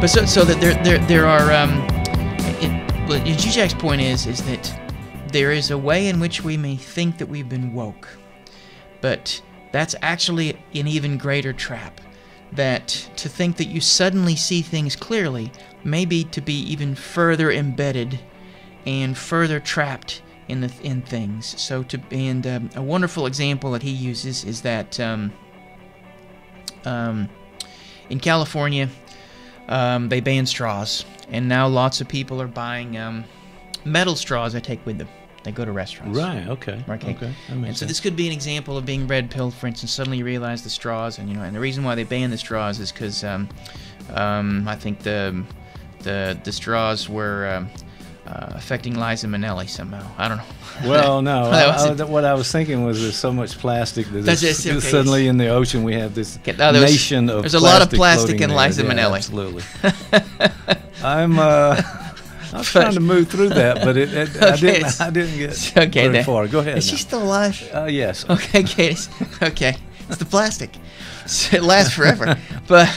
but so so that there there there are um, it, Zizek's point is is that there is a way in which we may think that we've been woke, but that's actually an even greater trap. That to think that you suddenly see things clearly may be to be even further embedded and further trapped in the in things. So to and um, a wonderful example that he uses is that um, um, in California um, they banned straws, and now lots of people are buying um, metal straws they take with them. They go to restaurants. Right. Okay. Okay. Okay. And makes so this could be an example of being red pilled. For instance, suddenly you realize the straws, and you know, and the reason why they ban the straws is because um, um, I think the the the straws were um, uh, affecting Liza Minnelli somehow. I don't know. Well, no. I, I, what I was thinking was there's so much plastic that That's it's- it, okay, suddenly yes. in the ocean we have this Okay, now there was- nation of there's a lot of plastic in there. Liza Yeah, Minnelli. Absolutely. I'm uh, I'm trying to move through that, but it, it I Okay, didn't I didn't get okay, very then. far. Go ahead. Is she still alive? Uh, yes. Okay, okay, okay. It's the plastic. So it lasts forever, but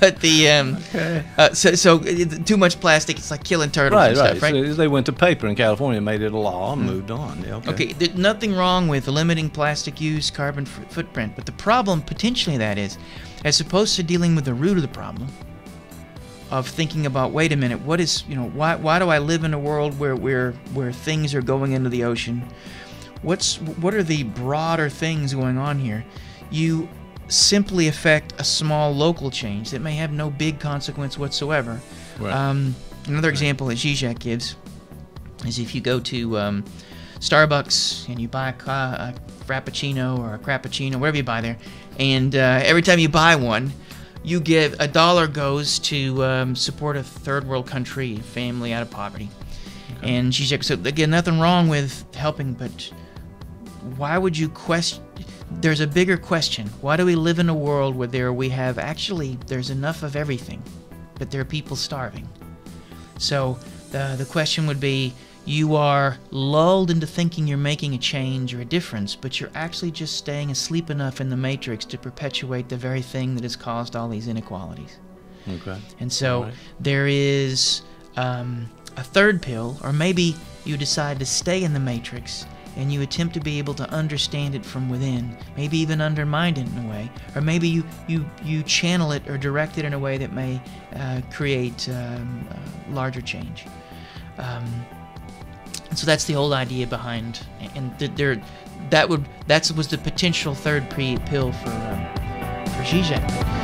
but the um, Okay. uh, so so uh, too much plastic. It's like killing turtles Right, and right. stuff, right? So they went to paper in California, made it a law, and moved on. Yeah, okay. Okay, there's nothing wrong with limiting plastic use, carbon f- footprint, but the problem potentially that is, as opposed to dealing with the root of the problem, of thinking about, wait a minute, what is, you know, why, why do I live in a world where, where, where things are going into the ocean? What's, what are the broader things going on here? You simply affect a small local change that may have no big consequence whatsoever. Right. Um, another example that Zizek gives is if you go to um, Starbucks and you buy a, ca- a frappuccino or a crappuccino, whatever you buy there, and uh, every time you buy one, you give a dollar goes to um, support a third world country family out of poverty. And Zizek, so again, nothing wrong with helping, but why would you question? There's a bigger question. Why do we live in a world where there we have actually there's enough of everything, but there are people starving? So the the question would be: You are lulled into thinking you're making a change or a difference, but you're actually just staying asleep enough in the matrix to perpetuate the very thing that has caused all these inequalities. okay. And so Alright. there is um, a third pill, or maybe you decide to stay in the matrix and you attempt to be able to understand it from within, maybe even undermine it in a way, or maybe you you you channel it or direct it in a way that may uh, create um, uh, larger change. Um, so that's the whole idea behind, and th- there, that would that was the potential third pre pill for um, for Zizek.